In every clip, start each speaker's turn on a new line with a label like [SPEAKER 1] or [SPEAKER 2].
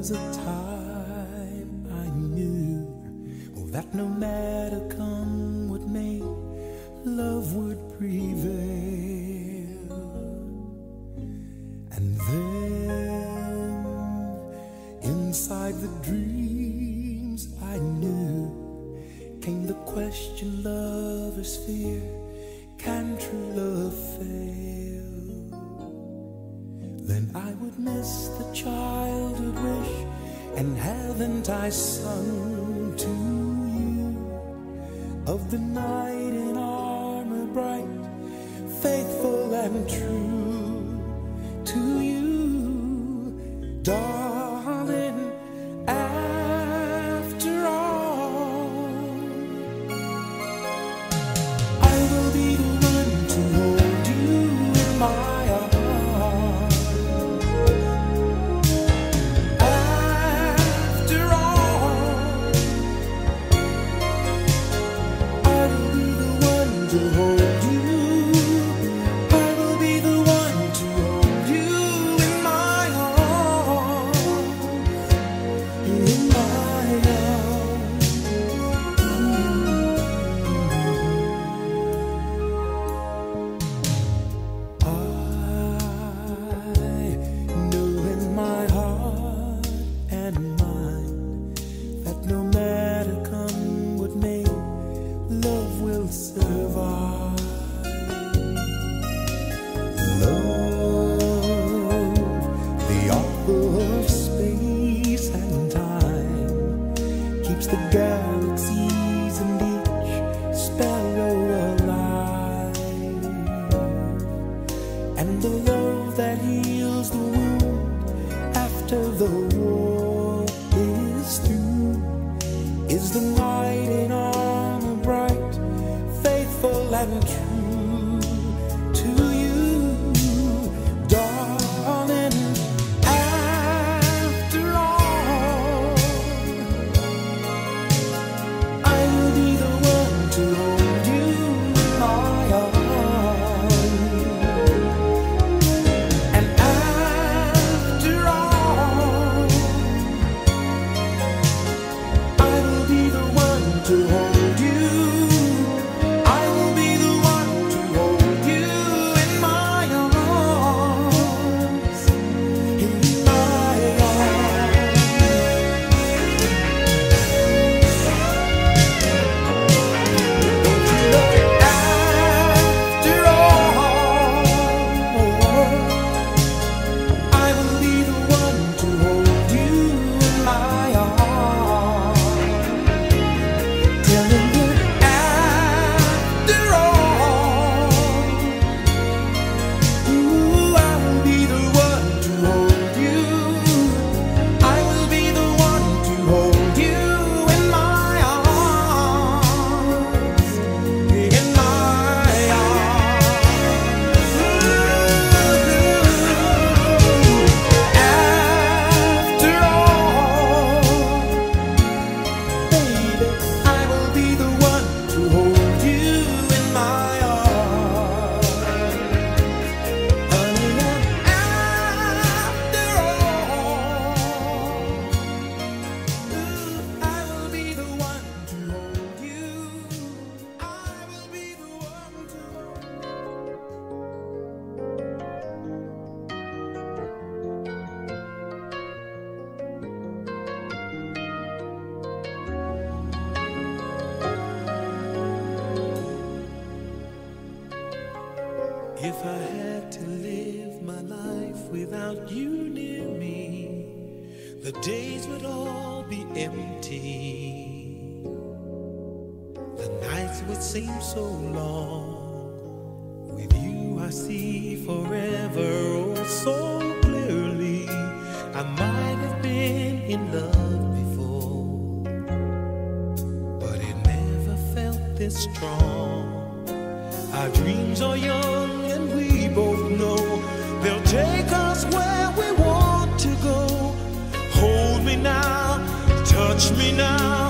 [SPEAKER 1] was a time I knew that no matter come what may, love would prevail. dark. would seem so long. With you, I see forever oh so clearly. I might have been in love before, but it never felt this strong. Our dreams are young, and we both know they'll take us where we want to go. Hold me now, touch me now.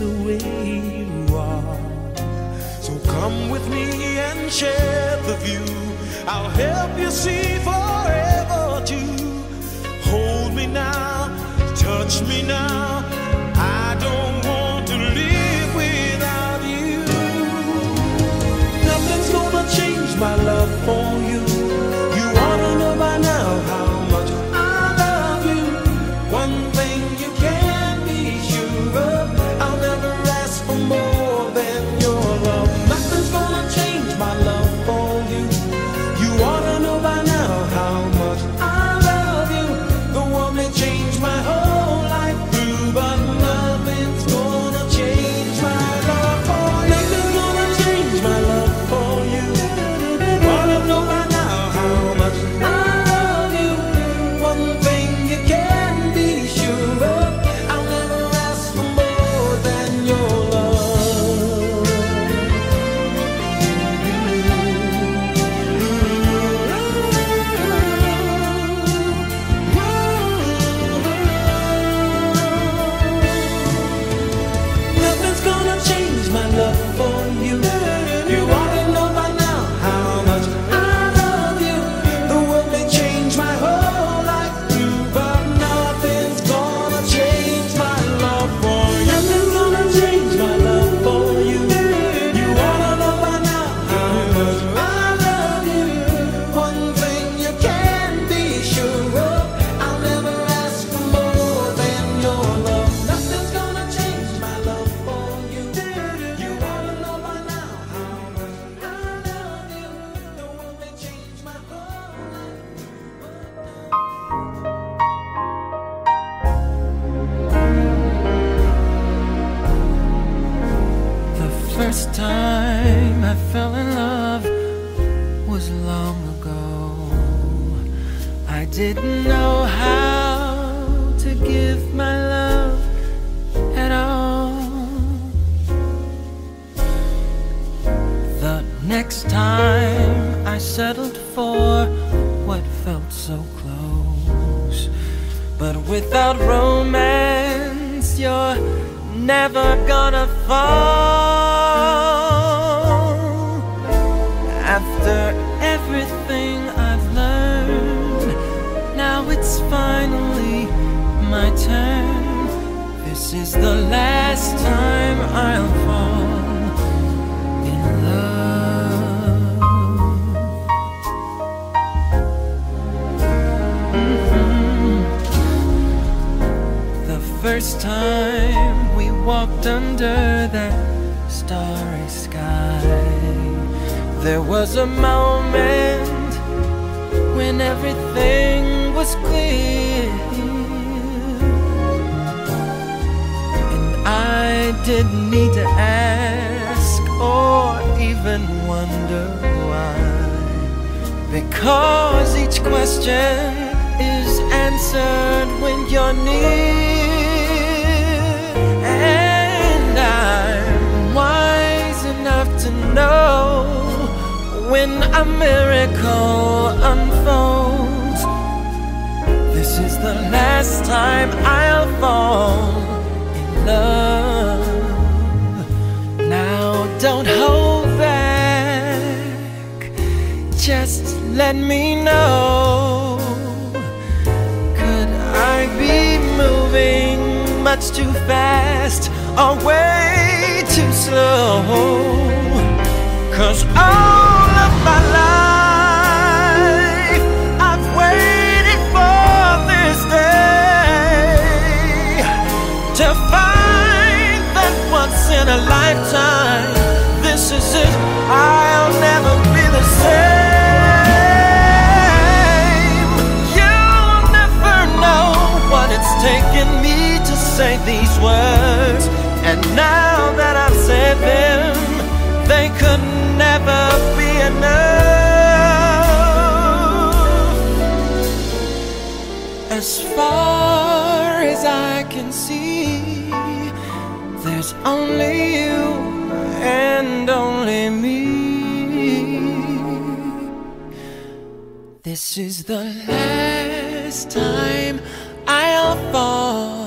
[SPEAKER 1] the way you are. So come with me and share the view. I'll help you see forever too. Hold me now, touch me now.
[SPEAKER 2] long ago. I didn't know how to give my love at all. The next time I settled for what felt so close. But without romance, you're never gonna fall after my turn. This is the last time I'll fall in love. The first time we walked under that starry sky, there was a moment when everything was clear. didn't need to ask or even wonder why. Because each question is answered when you're near. And I'm wise enough to know when a miracle unfolds. This is the last time I'll fall in love. let me know. Could I be moving much too fast or way too slow? Cause all of my life as I can see, there's only you and only me. This is the last time I'll fall.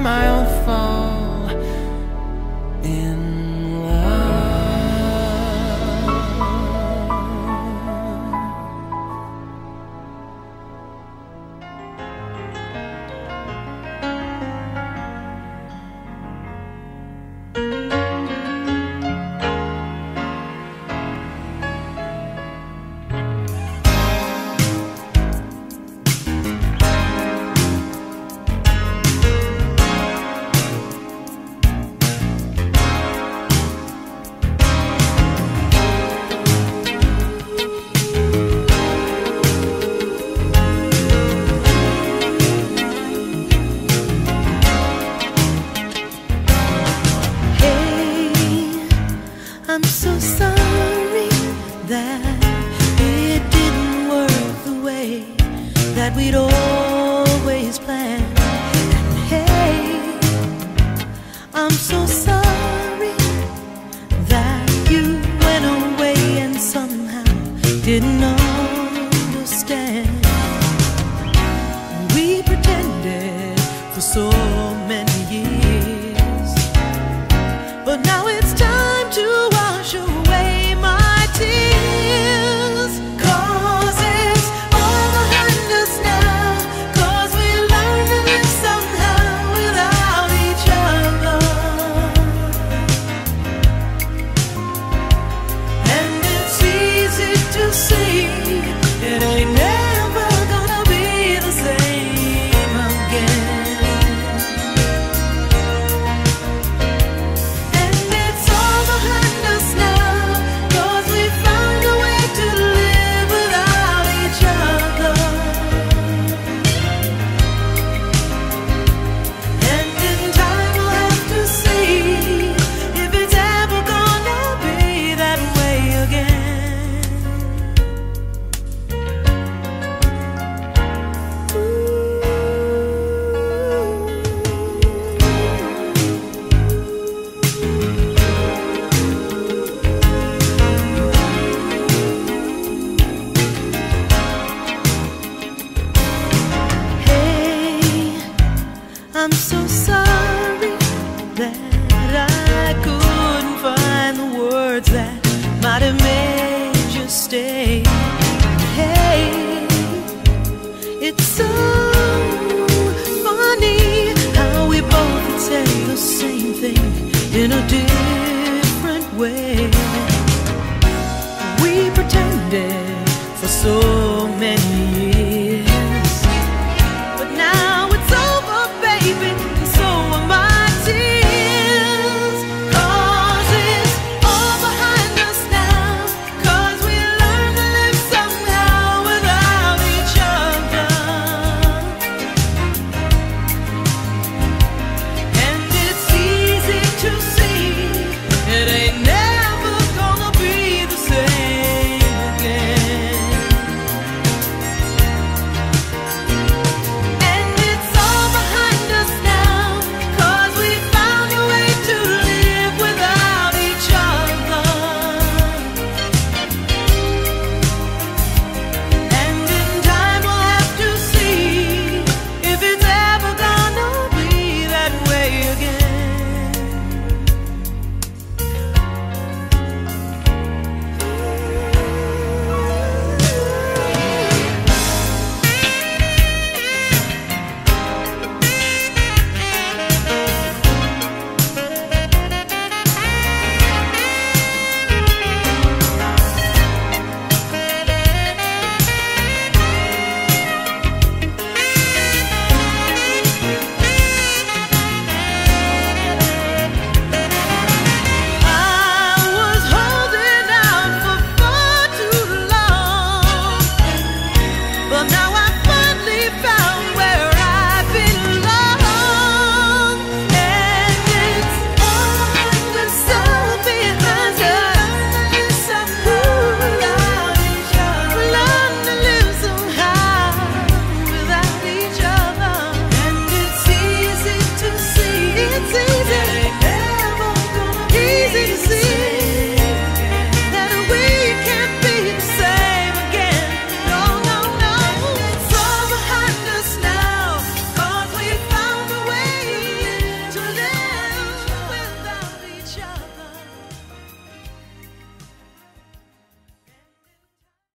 [SPEAKER 3] my own words that might have made you stay. Hey, it's so funny how we both say the same thing in a different way. We pretended for so